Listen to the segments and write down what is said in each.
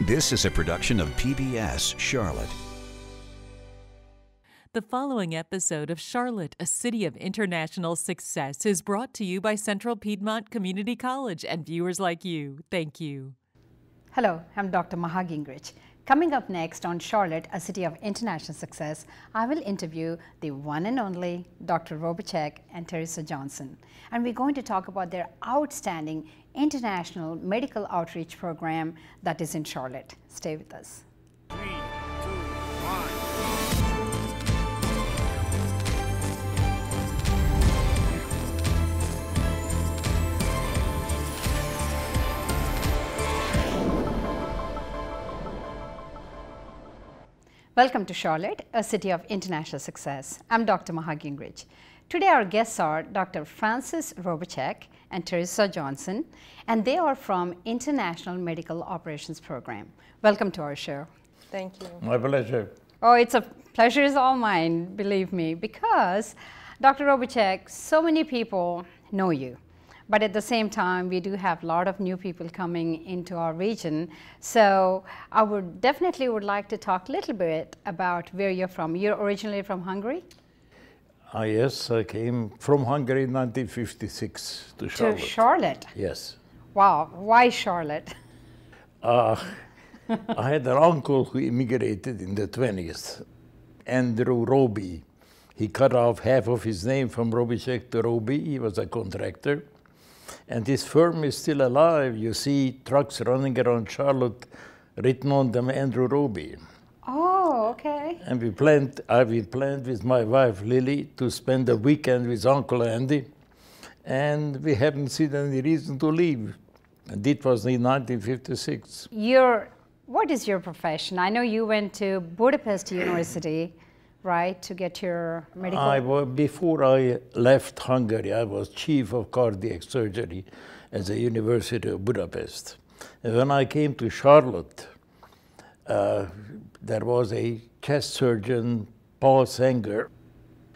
This is a production of PBS Charlotte. The following episode of Charlotte, a city of international success, is brought to you by Central Piedmont Community College and viewers like you. Thank you. Hello, I'm Dr. Maha Gingrich. Coming up next on Charlotte, a city of international success, I will interview the one and only Dr. Robicsek and Theresa Johnson. And we're going to talk about their outstanding international medical outreach program that is in Charlotte. Stay with us. Three, Welcome to Charlotte, a city of international success. I'm Dr. Maha Gingrich. Today our guests are Dr. Francis Robicsek and Theresa Johnson, and they are from International Medical Operations Program. Welcome to our show. Thank you. My pleasure. Oh, it's a pleasure is all mine, believe me, because Dr. Robicsek, so many people know you. But at the same time, we do have a lot of new people coming into our region. So I would definitely would like to talk a little bit about where you're from. You're originally from Hungary? Ah, yes, I came from Hungary in 1956 to Charlotte. To Charlotte. Yes. Wow, why Charlotte? Uh, I had an uncle who immigrated in the 20s, Andrew Roby. He cut off half of his name from Robicsek to Roby. He was a contractor. And his firm is still alive. You see trucks running around Charlotte written on them Andrew Roby. Oh, okay. And we planned, I we planned with my wife Lily to spend a weekend with Uncle Andy. And we haven't seen any reason to leave. And it was in 1956. Your, what is your profession? I know you went to Budapest University, right, to get your medical. I before I left Hungary, I was chief of cardiac surgery at the University of Budapest. And when I came to Charlotte, uh, there was a chest surgeon, Paul Sanger,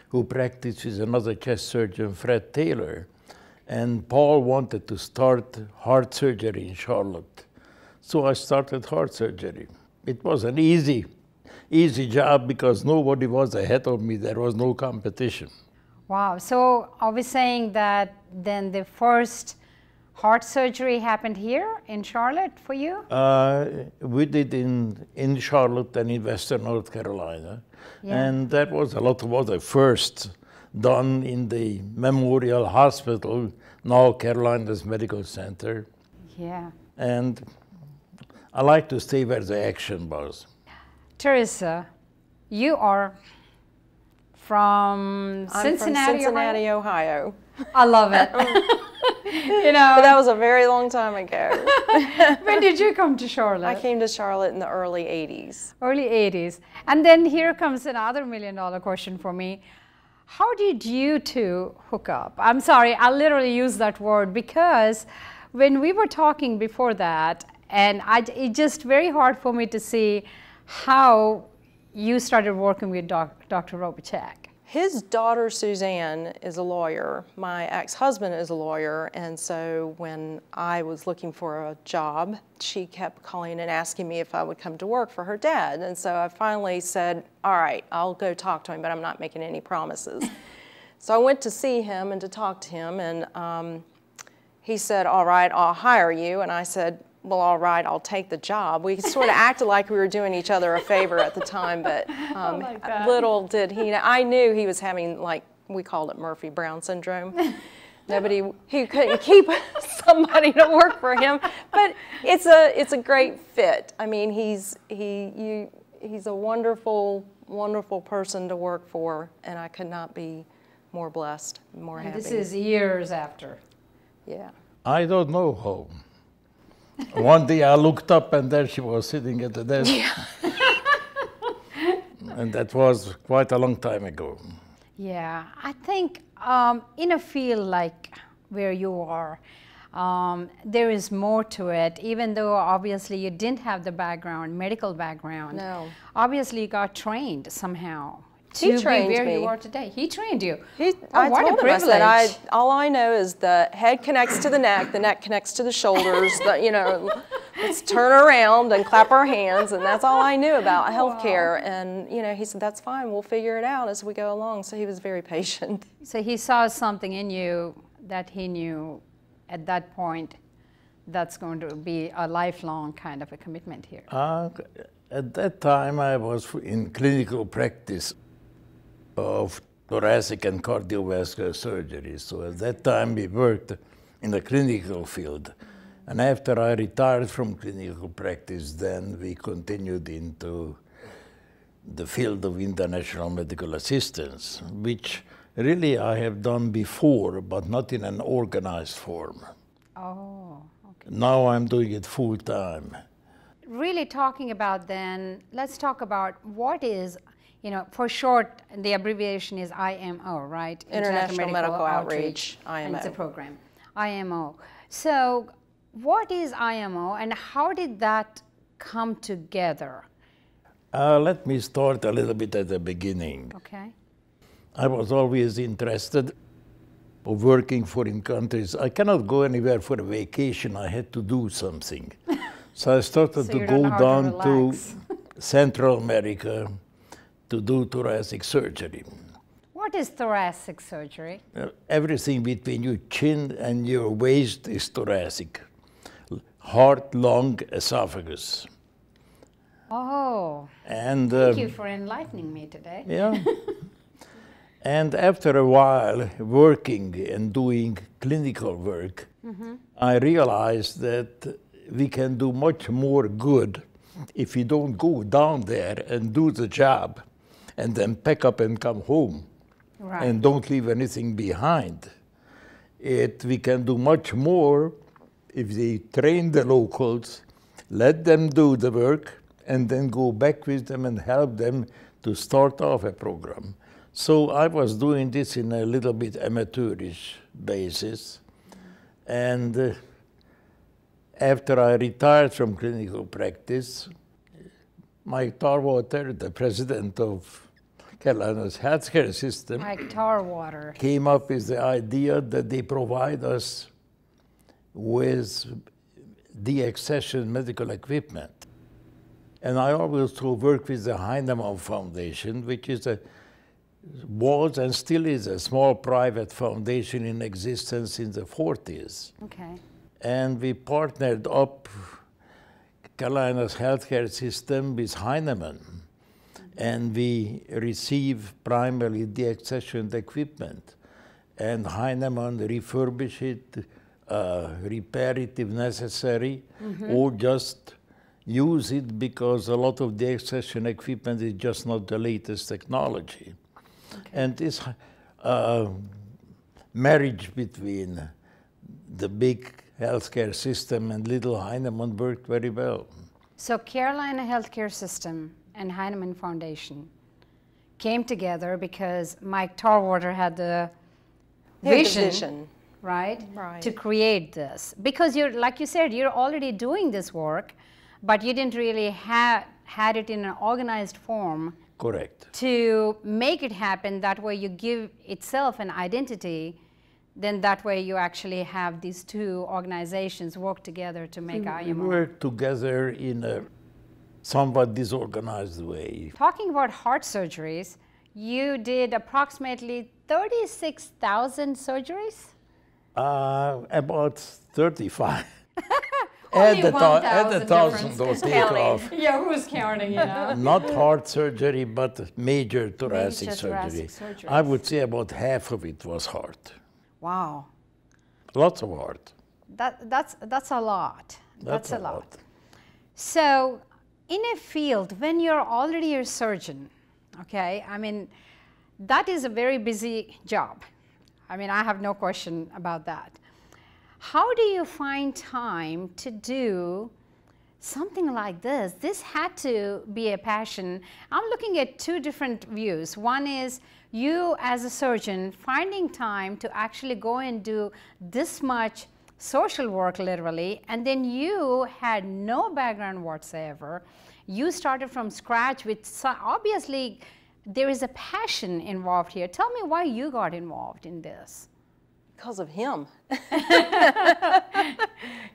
who practiced with another chest surgeon, Fred Taylor. And Paul wanted to start heart surgery in Charlotte. So I started heart surgery. It wasn't easy, easy job because nobody was ahead of me. There was no competition. Wow. So are we saying that then the first heart surgery happened here in Charlotte for you? Uh, we did in, in Charlotte and in Western North Carolina. Yeah. And that was a lot of what I first done in the Memorial Hospital, now Carolinas Medical Center. Yeah. And I like to stay where the action was. Theresa, you are from I'm Cincinnati, from Cincinnati, Ohio. Ohio. I love it. you know, But that was a very long time ago. when did you come to Charlotte? I came to Charlotte in the early 80s. Early 80s. And then here comes another million dollar question for me. How did you two hook up? I'm sorry, I literally use that word because when we were talking before that, and I, it's just very hard for me to see how you started working with doc, Dr. Robicsek. His daughter Suzanne is a lawyer. My ex-husband is a lawyer, and so when I was looking for a job, she kept calling and asking me if I would come to work for her dad. And so I finally said, "All right, I'll go talk to him, but I'm not making any promises." so I went to see him and to talk to him, and um, he said, "All right, I'll hire you." And I said, well, all right, I'll take the job. We sort of acted like we were doing each other a favor at the time, but um, little did he know. I knew he was having, like, we called it Murphy Brown syndrome. Nobody, he couldn't keep somebody to work for him, but it's a, it's a great fit. I mean, he's, he, you, he's a wonderful, wonderful person to work for, and I could not be more blessed, more And happy. this is years after. yeah. I don't know how. One day I looked up and there she was sitting at the desk. Yeah. and that was quite a long time ago. Yeah, I think um, in a field like where you are, um, there is more to it, even though obviously you didn't have the background, medical background. No. Obviously, you got trained somehow to be trained where you are today. He trained you. He, Oh, I what a told him, I said, I, all I know is the head connects to the neck, the neck connects to the shoulders, the, you know, let's turn around and clap our hands, and that's all I knew about healthcare. And, you know, he said, that's fine, we'll figure it out as we go along. So he was very patient. So he saw something in you that he knew at that point that's going to be a lifelong kind of a commitment here. Uh, at that time, I was in clinical practice of thoracic and cardiovascular surgery. So at that time, we worked in the clinical field. And after I retired from clinical practice, then we continued into the field of international medical assistance, which really I have done before, but not in an organized form. Oh, okay. Now I'm doing it full time. Really talking about then, let's talk about what is, you know, for short, the abbreviation is IMO, right? International Medical Outreach, And it's a program, IMO. So what is IMO and how did that come together? Uh, let me start a little bit at the beginning. Okay. I was always interested of working foreign countries. I cannot go anywhere for a vacation. I had to do something. so I started So to go don't know how to down to. Central America to do thoracic surgery. What is thoracic surgery? Uh, everything between your chin and your waist is thoracic. Heart, lung, esophagus. Oh, And thank um, you for enlightening me today. Yeah. and after a while working and doing clinical work, I realized that we can do much more good if we don't go down there and do the job and then pack up and come home Right. and don't leave anything behind. It, we can do much more if we train the locals, let them do the work, and then go back with them and help them to start off a program. So I was doing this in a little bit amateurish basis. And uh, after I retired from clinical practice, Mike Tarwater, the president of Carolinas healthcare system, Like tar water. came up with the idea that they provide us with de-accession medical equipment. And I always also work with the Heineman Foundation, which is a was and still is a small private foundation in existence in the 40s. Okay. And we partnered up Carolinas healthcare system with Heineman. And we receive primarily the accession equipment. And Heineman refurbish it, uh, repair it if necessary, or just use it because a lot of the accession equipment is just not the latest technology. And this uh, marriage between the big healthcare system and little Heineman worked very well. So Carolina Healthcare System and Heineman Foundation came together because Mike Tarwater had the They the vision, vision. right, Right. to create this. Because you're, like you said, you're already doing this work, but you didn't really have had it in an organized form Correct. to make it happen. That way, you give itself an identity. Then that way, you actually have these two organizations work together to make We IMO. work together in a somewhat disorganized way. Talking about heart surgeries, you did approximately 36,000 surgeries? Uh, about 35. Only add the, thou- add 1,000 the thousand difference. or take off. Yeah, who's counting, you know? Not heart surgery, but major thoracic Major surgery. thoracic I would say about half of it was heart. wow, Lots of heart. that, that's, that's a lot. That's, a, lot. lot. So, in a field, when you're already a surgeon, okay, I mean, that is a very busy job. I mean, I have no question about that. How do you find time to do something like this? This had to be a passion. I'm looking at two different views. One is you, as a surgeon, finding time to actually go and do this much social work literally, and then you had no background whatsoever. You started from scratch with obviously there is a passion involved here. Tell me why you got involved in this. Because of him. yeah.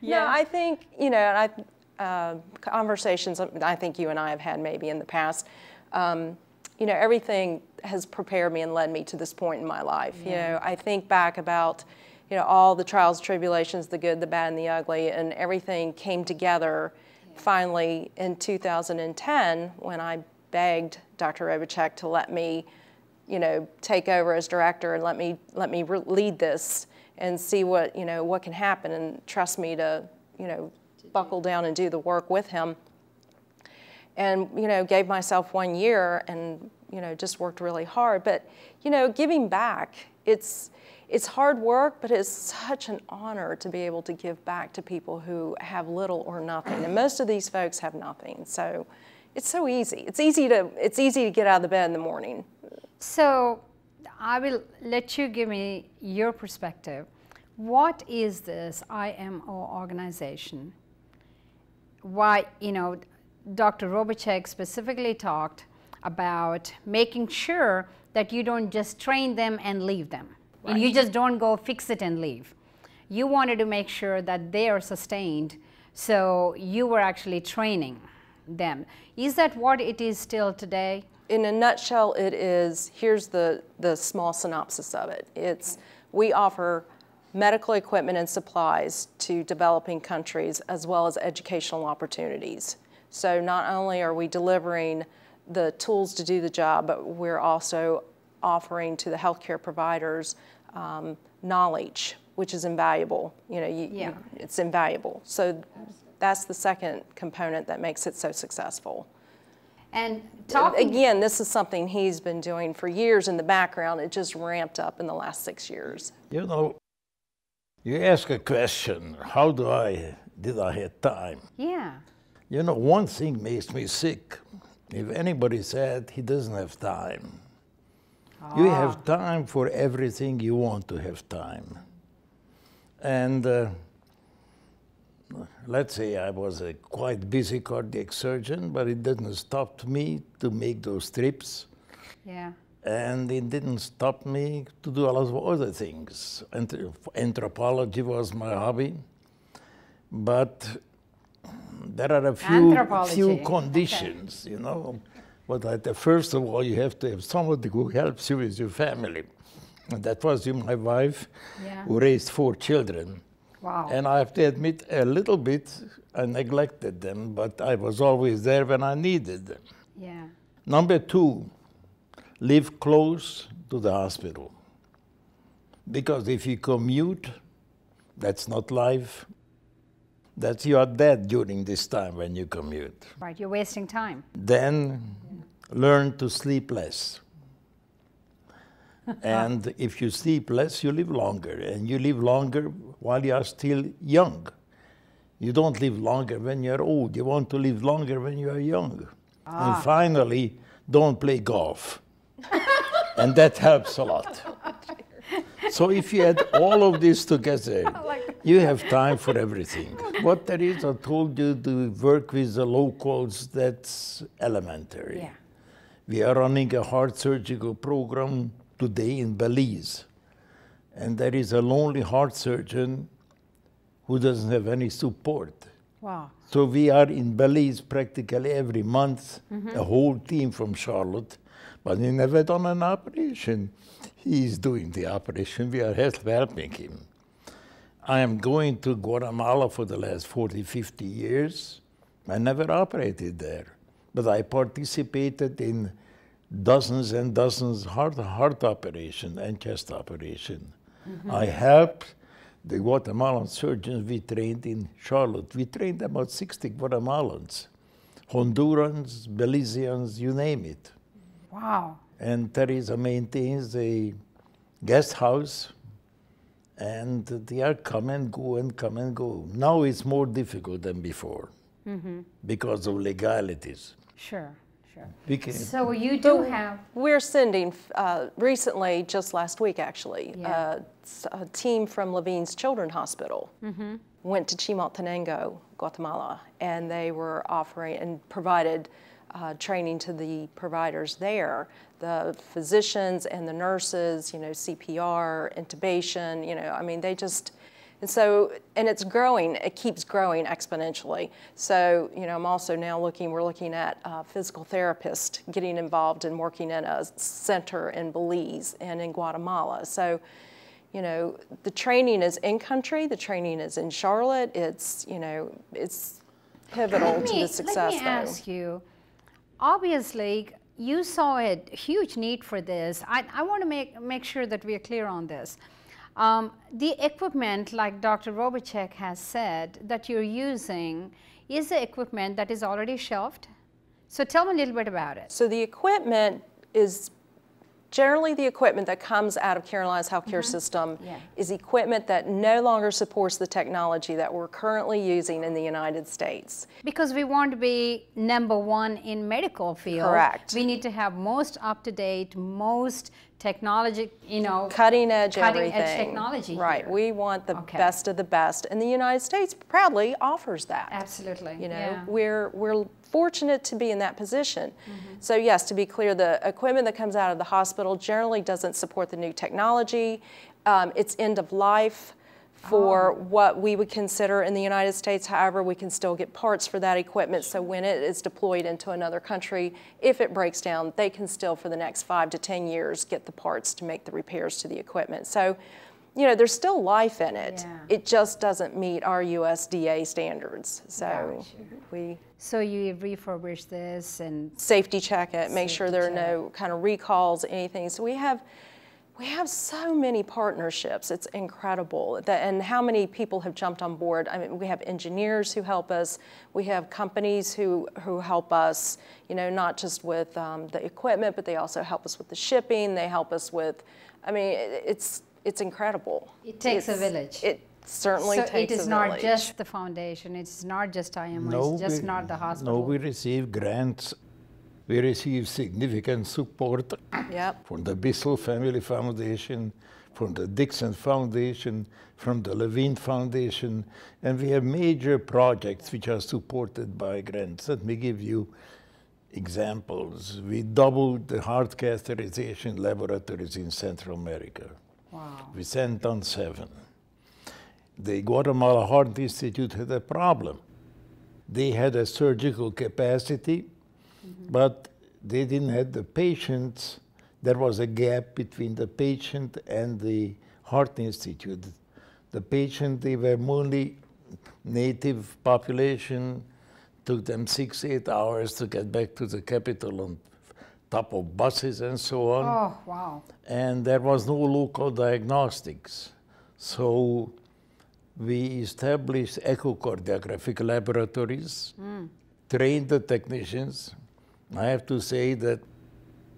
No, I think, you know, I, uh, conversations I think you and I have had maybe in the past, um, you know, everything has prepared me and led me to this point in my life. Yeah. You know, I think back about, you know, all the trials, tribulations, the good, the bad, and the ugly, and everything came together yeah. finally in 2010 when I begged Dr. Robicsek to let me, you know, take over as director and let me let me lead this and see what you know what can happen and trust me to you know buckle down and do the work with him. And you know, gave myself one year and you know just worked really hard. But you know, giving back, it's it's hard work, but it's such an honor to be able to give back to people who have little or nothing. And most of these folks have nothing. So it's so easy. It's easy to it's easy to get out of the bed in the morning. So I will let you give me your perspective. What is this IMO organization? Why, you know, Dr. Robicsek specifically talked about making sure that you don't just train them and leave them. Right. And you just don't go fix it and leave. You wanted to make sure that they are sustained, so you were actually training them. Is that what it is still today? In a nutshell, it is, here's the, the small synopsis of it. It's, we offer medical equipment and supplies to developing countries as well as educational opportunities. So not only are we delivering the tools to do the job, but we're also offering to the healthcare providers um, knowledge, which is invaluable. You know, you, yeah. You, it's invaluable. So that's the second component that makes it so successful. And talking again, this is something he's been doing for years in the background. It just ramped up in the last six years. You know, you ask a question, how do I, did I have time? Yeah. You know, one thing makes me sick. If anybody said he doesn't have time, ah. you have time for everything you want to have time. And uh, let's say I was a quite busy cardiac surgeon, but it didn't stop me to make those trips. Yeah. And it didn't stop me to do a lot of other things. Anthropology was my hobby. But there are a few, few conditions, okay. you know. But at first of all, you have to have somebody who helps you with your family. And that was you, my wife, yeah. who raised four children. Wow. And I have to admit, a little bit, I neglected them, but I was always there when I needed them. Yeah. Number two, live close to the hospital. Because if you commute, that's not life. That's you are dead during this time when you commute. Right, you're wasting time. Then learn to sleep less. and if you sleep less, you live longer. And you live longer while you are still young. You don't live longer when you're old. You want to live longer when you are young. Ah. And finally, don't play golf. and that helps a lot. So if you add all of this together, you have time for everything. What there is, I told you to work with the locals, that's elementary. Yeah. We are running a heart surgical program today in Belize. And there is a lonely heart surgeon who doesn't have any support. Wow. So we are in Belize practically every month, mm -hmm. a whole team from Charlotte, but he never done an operation. He's doing the operation. We are helping him. I am going to Guatemala for the last 40, 50 years. I never operated there, but I participated in dozens and dozens heart heart operation and chest operation. Mm -hmm. I helped the Guatemalan surgeons we trained in Charlotte. We trained about 60 Guatemalans, Hondurans, Belizeans, you name it. Wow. And Theresa maintains a guest house and they are come and go and come and go. Now it's more difficult than before mm -hmm. because of legalities. Sure sure. We So you do have, We're sending, uh, recently, just last week actually, Yeah. uh, s- a team from Levine's Children's Hospital went to Chimaltenango, Guatemala, and they were offering and provided uh, training to the providers there, the physicians and the nurses, you know, CPR, intubation, you know, I mean, they just, and so, and it's growing, it keeps growing exponentially. So, you know, I'm also now looking, we're looking at uh, physical therapists getting involved and working in a center in Belize and in Guatemala. So, you know, the training is in country, the training is in Charlotte. It's, you know, it's pivotal let to the success let me though. ask you, obviously, you saw a huge need for this. I, I want to make, make sure that we are clear on this. Um, the equipment, like Dr. Robicsek has said, that you're using is the equipment that is already shelved. So tell me a little bit about it. So the equipment is generally the equipment that comes out of Carolinas healthcare system Mm-hmm. Yeah. is equipment that no longer supports the technology that we're currently using in the United States. Because we want to be number one in medical field. Correct. We need to have most up-to-date, most technology, you know. Cutting edge Cutting everything. edge technology Right. here. We want the Okay. best of the best. And the United States proudly offers that. Absolutely. You know, yeah. we're we're fortunate to be in that position. Mm-hmm. So yes, to be clear, the equipment that comes out of the hospital generally doesn't support the new technology. Um, it's end of life for Oh. what we would consider in the United States. However, we can still get parts for that equipment. So when it is deployed into another country, if it breaks down, they can still, for the next five to 10 years, get the parts to make the repairs to the equipment. So, you know, there's still life in it. Yeah. It just doesn't meet our USDA standards. So Gotcha. we So you refurbish this and safety check it, make sure there are no kind of recalls, anything. So we have, we have so many partnerships. It's incredible. That, and how many people have jumped on board. I mean, we have engineers who help us. We have companies who, who help us, you know, not just with um, the equipment, but they also help us with the shipping. They help us with, I mean, it's, it's incredible. It takes a village. It certainly so takes it is a not village. just the foundation, it's not just IMO, no, it's just we- not the hospital No, we receive grants. We receive significant support Yep. from the Bissell Family Foundation, from the Dixon Foundation, from the Levine Foundation, and we have major projects which are supported by grants. Let me give you examples. We doubled the heart catheterization laboratories in Central America. wow. We sent on seven. The Guatemala Heart Institute had a problem. They had a surgical capacity, but they didn't have the patients. There was a gap between the patient and the Heart Institute. The patient, they were mainly native population, took them six, eight hours to get back to the capital on top of buses and so on Oh, wow. and there was no local diagnostics. So we established echocardiographic laboratories, hmm. trained the technicians. I have to say that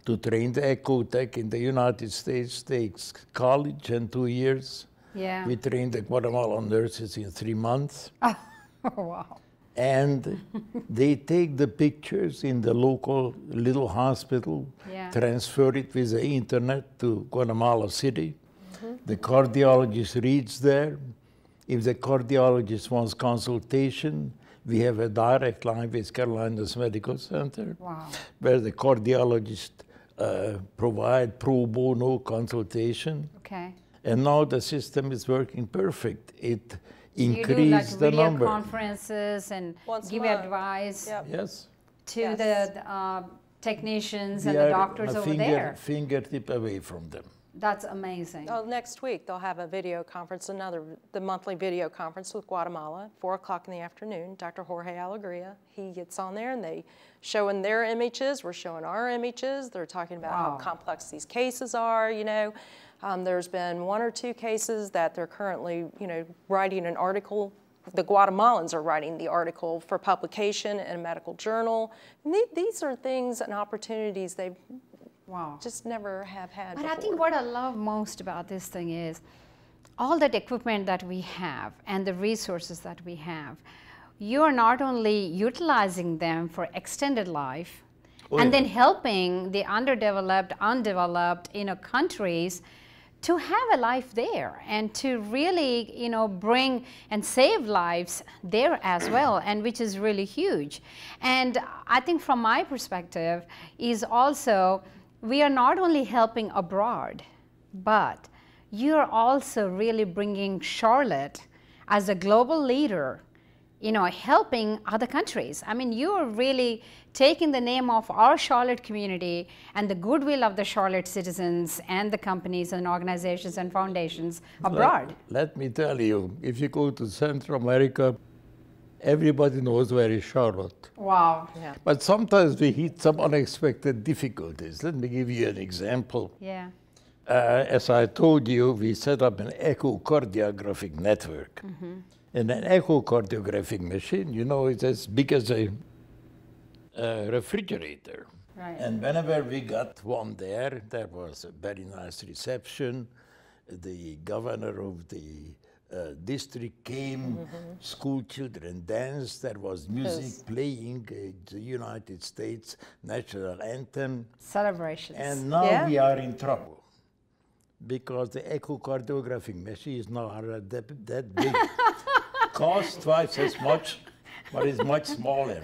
to train the echo tech in the United States takes college and two years. Yeah. We trained the Guatemalan nurses in three months. oh, wow. And they take the pictures in the local little hospital, Yeah. transfer it with the internet to Guatemala City. Mm-hmm. The cardiologist reads there. If the cardiologist wants consultation, we have a direct line with Carolinas Medical Center, Wow. where the cardiologist uh, provide pro bono consultation. Okay. And now the system is working perfect. It you do like the video number. conferences and Once give advice Yep. Yes. to Yes. the, the, uh, technicians We and the are doctors a over finger, there. fingertip away from them. That's amazing. Oh, next week they'll have a video conference, another the monthly video conference with Guatemala, four o'clock in the afternoon. Dr. Jorge Alegria, he gets on there and they showing their images. We're showing our images. They're talking about Wow. how complex these cases are. You know, um, there's been one or two cases that they're currently, you know, writing an article. The Guatemalans are writing the article for publication in a medical journal. And the- these are things and opportunities they Wow. just never have had. But I think what I love most about this thing is all that equipment that we have and the resources that we have, you are not only utilizing them for extended life Oh, and yeah. then helping the underdeveloped, undeveloped, you know, countries to have a life there and to really, you know, bring and save lives there as well, and which is really huge. And I think from my perspective is also we are not only helping abroad, but you're also really bringing Charlotte as a global leader you know, helping other countries. I mean, you are really taking the name of our Charlotte community and the goodwill of the Charlotte citizens and the companies and organizations and foundations abroad. Let, let me tell you, if you go to Central America, everybody knows where is Charlotte. Wow. Yeah. But sometimes we hit some unexpected difficulties. Let me give you an example. Yeah. Uh, as I told you, we set up an echocardiographic network. Mm -hmm. And an echocardiographic machine, you know, it's as big as a, a refrigerator. Right. And whenever we got one there, there was a very nice reception. The governor of the uh, district came, school children danced, there was music Yes. playing, uh, the United States national anthem. Celebrations. And now Yeah. we are in trouble because the echocardiographic machine is now that, that big. Costs twice as much, but is much smaller.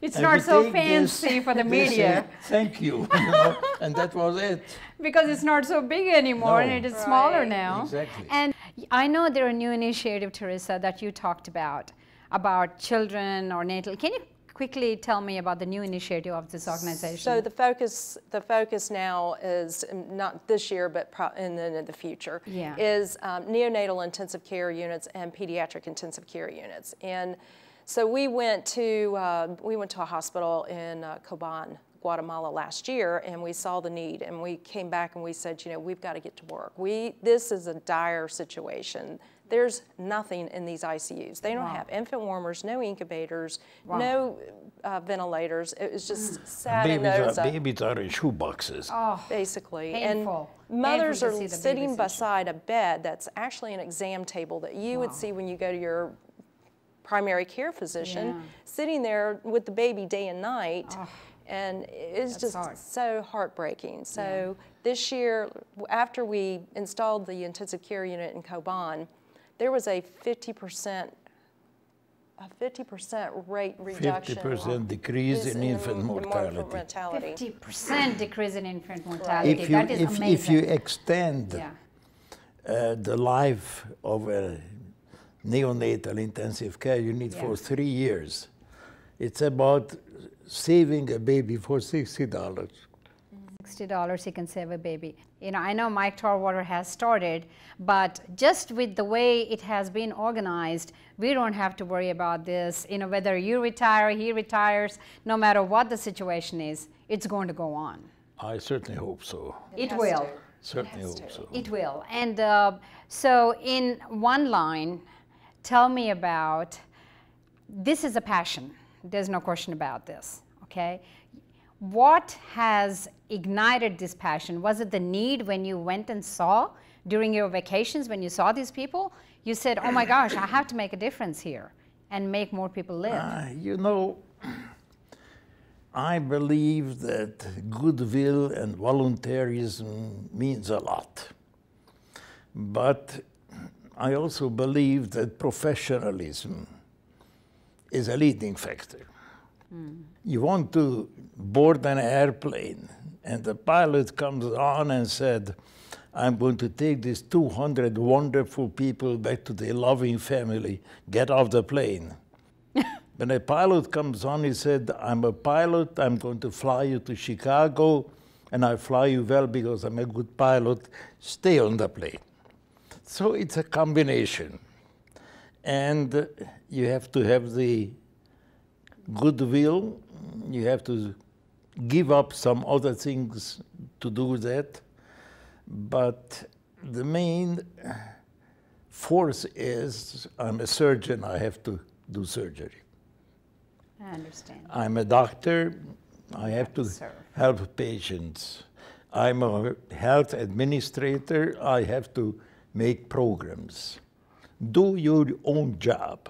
It's And not so take this- fancy for the media. Thank you, you know, and that was it. because it's not so big anymore and No. it is smaller now. Exactly. And I know there are new initiative, Theresa, that you talked about, about children or natal. Can you quickly tell me about the new initiative of this organization? So the focus, the focus now is um, not this year, but pro- in the, in the future, Yeah. is um, neonatal intensive care units and pediatric intensive care units. And so we went to uh, we went to a hospital in uh, Coban, Guatemala last year, and we saw the need, and we came back and we said, you know, we've got to get to work. We this is a dire situation. There's nothing in these ICUs. They don't Wow. have infant warmers, no incubators, Wow. no uh, ventilators. It was just sad and Babies those are, up, babies are in shoeboxes. oh, basically. Painful. And mothers Painful are sitting beside a bed that's actually an exam table that you would see when you go to your primary care physician, Yeah. sitting there with the baby day and night. And it's That's just hard. so heartbreaking. So this year, after we installed the intensive care unit in Coban, there was a 50% a 50% rate reduction. 50% decrease is in infant mortality. mortality. 50% decrease in infant mortality. If you, that is if, amazing. if you extend yeah. uh, the life of a neonatal intensive care unit Yeah. for three years, it's about saving a baby for $60. $60 you can save a baby. You know, I know Mike Tarwater has started, but just with the way it has been organized, we don't have to worry about this. You know, whether you retire, he retires, no matter what the situation is, it's going to go on. I certainly hope so. It, has will. to. Certainly has hope to. so. It will. And uh, so, in one line, tell me about this is a passion. There's no question about this. Okay. What has ignited this passion? Was it the need when you went and saw during your vacations when you saw these people? You said, "Oh my gosh, I have to make a difference here and make more people live." Uh, you know, I believe that goodwill and volunteerism means a lot. But I also believe that professionalism is a leading factor. You want to board an airplane, and the pilot comes on and said, I'm going to take these 200 wonderful people back to their loving family. Get off the plane. when a pilot comes on, he said, I'm a pilot, I'm going to fly you to Chicago, and I fly you well because I'm a good pilot. Stay on the plane. So it's a combination. And you have to have the goodwill, you have to give up some other things to do that. But the main force is I'm a surgeon, I have to do surgery. I understand. I'm a doctor, I have to serve. help patients. I'm a health administrator, I have to make programs. Do your own job.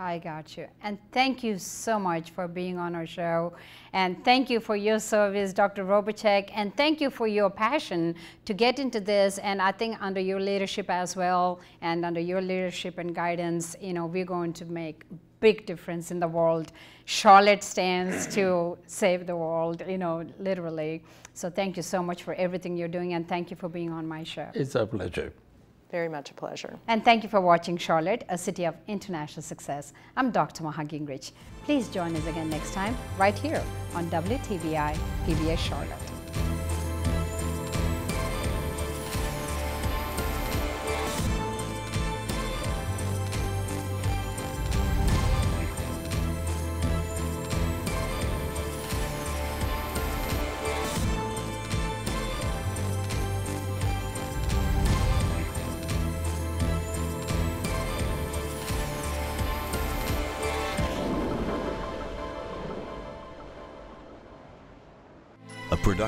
I got you. And thank you so much for being on our show. And thank you for your service, Dr. Robicsek. And thank you for your passion to get into this. And I think under your leadership as well, and under your leadership and guidance, you know, we're going to make big difference in the world. Charlotte stands to save the world, you know, literally. So thank you so much for everything you're doing, and thank you for being on my show. It's a pleasure. Very much a pleasure. And thank you for watching Charlotte, a city of international success. I'm Dr. Maha Gingrich. Please join us again next time, right here on WTVI PBS Charlotte.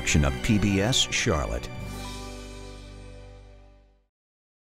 Production of PBS Charlotte.